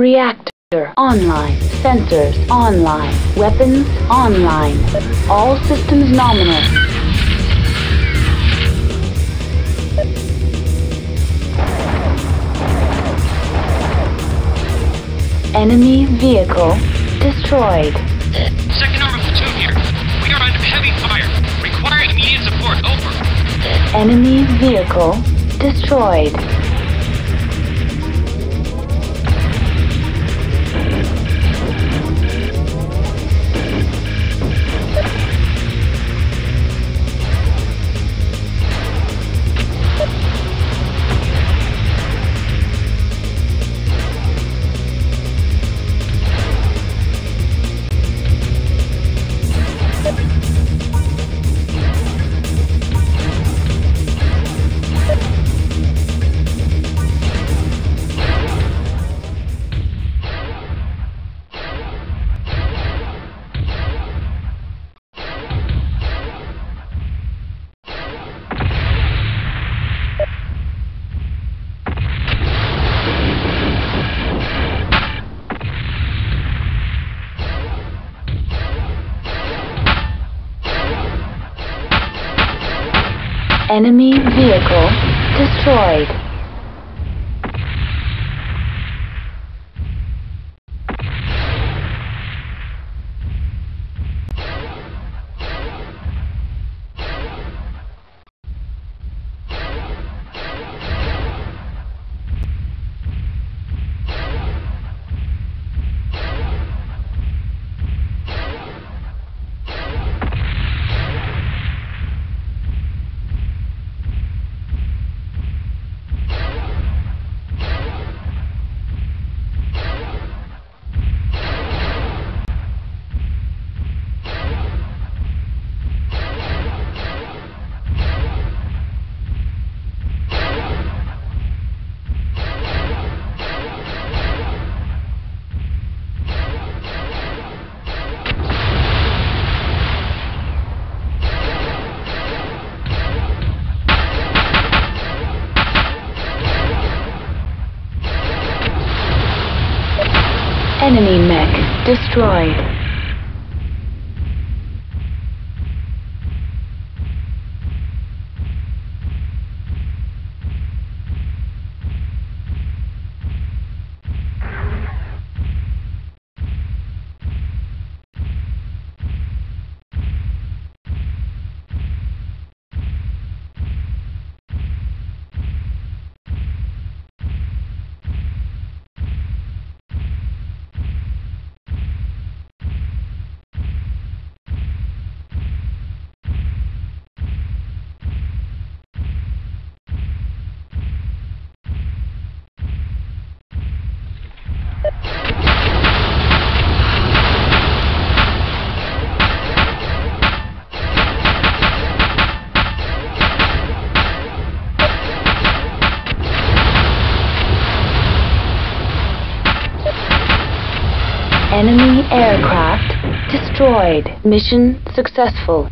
Reactor online. Sensors online. Weapons online. All systems nominal. Enemy vehicle destroyed. Second armor platoon here. We are under heavy fire. Require immediate support. Over. Enemy vehicle destroyed. Enemy vehicle destroyed. Enemy mech destroyed. Enemy aircraft destroyed. Mission successful.